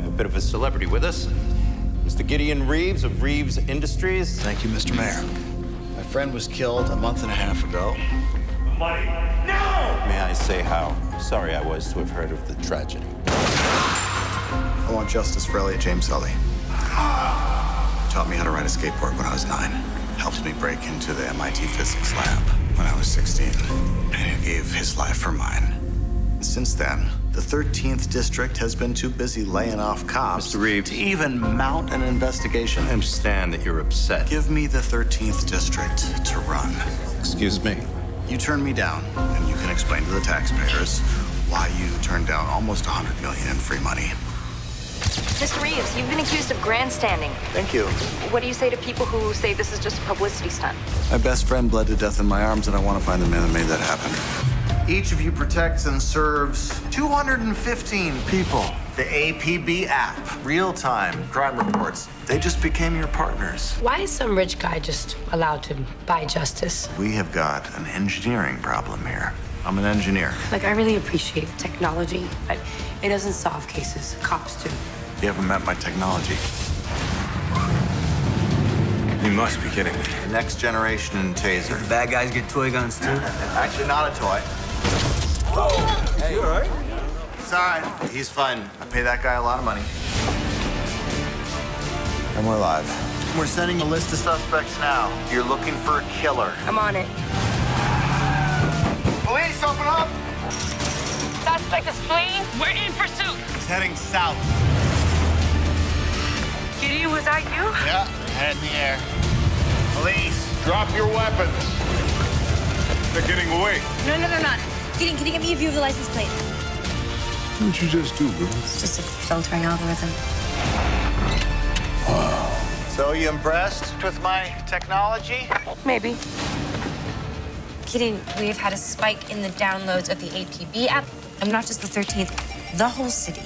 have a bit of a celebrity with us. Mr. Gideon Reeves of Reeves Industries. Thank you, Mr. Mayor. My friend was killed a month and a half ago. Money. No! May I say how sorry I was to have heard of the tragedy? I want justice for Elliot James Sully. Taught me how to ride a skateboard when I was nine. Helped me break into the MIT physics lab when I was 16. And he gave his life for mine. Since then, the 13th district has been too busy laying off cops Mr. Reeves. to even mount an investigation. I understand that you're upset. Give me the 13th district to run. Excuse me. You turned me down, and you can explain to the taxpayers why you turned down almost 100 million in free money. Mr. Reeves, you've been accused of grandstanding. Thank you. What do you say to people who say this is just a publicity stunt? My best friend bled to death in my arms, and I want to find the man that made that happen. Each of you protects and serves 215 people. The APB app, real time crime reports, they just became your partners. Why is some rich guy just allowed to buy justice? We have got an engineering problem here. I'm an engineer. Like, I really appreciate technology, but it doesn't solve cases. Cops do. You haven't met my technology. You must be kidding me. The next generation taser. The Bad guys get toy guns too. Actually, not a toy. Hey, you all right? It's all right. He's fine. I pay that guy a lot of money. And we're live. We're sending a list of suspects now. You're looking for a killer. I'm on it. Police, open up! Suspect is fleeing. We're in pursuit. He's heading south. Gideon, was that you? Yeah, head in the air. Police. Drop your weapons. They're getting away. No, no, they're not. Gideon, can you get me a view of the license plate? What'd you just do, bro? It's just a filtering algorithm. So you impressed with my technology? Maybe. Gideon, we've had a spike in the downloads of the APB app. I'm not just the 13th, the whole city.